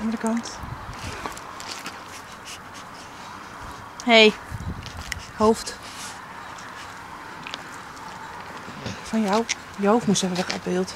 Andere kant. hey, hoofd. Van jou. Je hoofd moest even weg uit beeld.